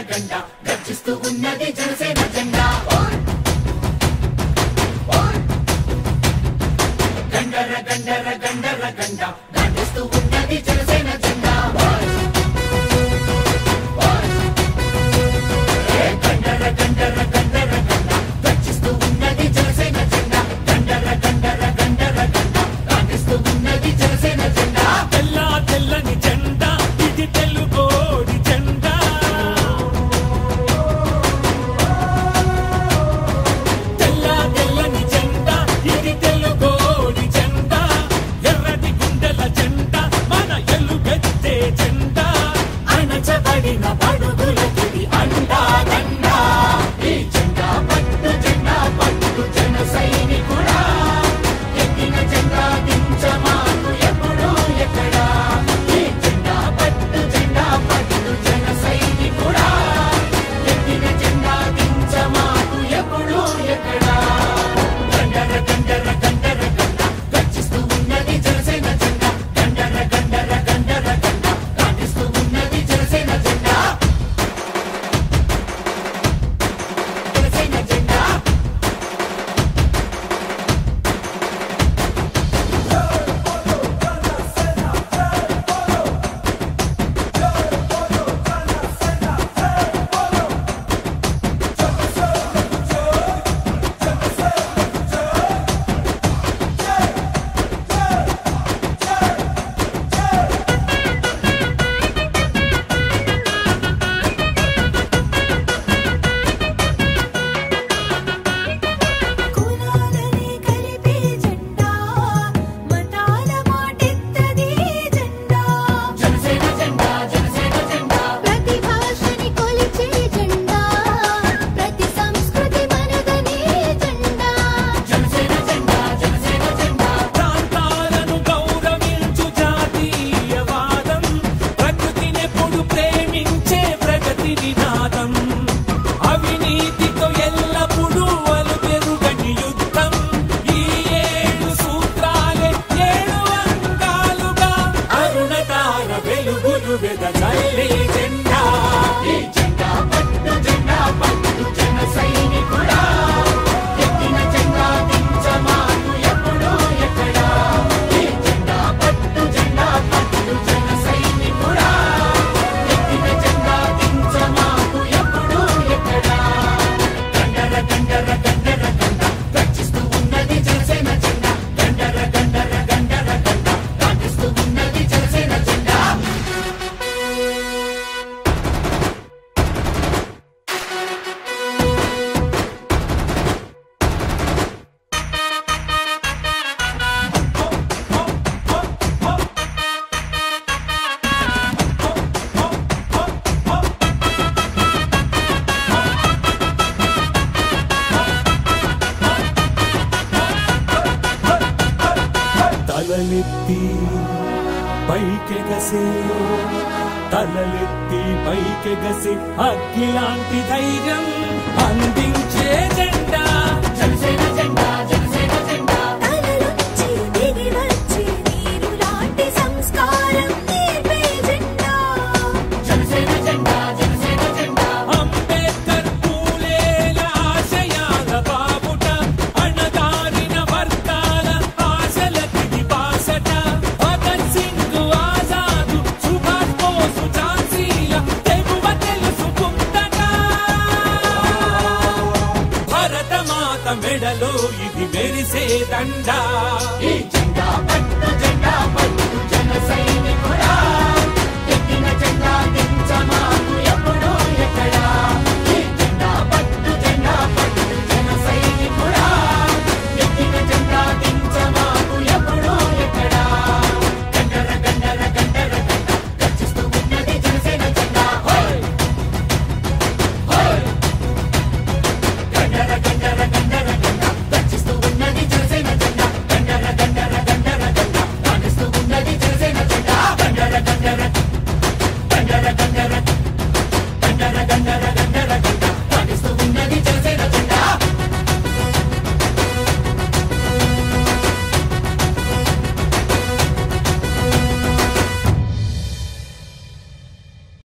ఎర్రగండ గర్జిస్తూ ఉన్నది జనసేన జెండా. గండర గండర గండర గండ. గర్జిస్తూ ఉన్నది జనసేన జెండా. Zaire తలలెత్తి పైకెగసే తలలెత్తి పైకెగసి అగ్గిలాంటి ధైర్యం. మెడలో ఇది మెరిసే దండా. ఈ జెండా పట్టు జెండా పట్టు జన సైనికుల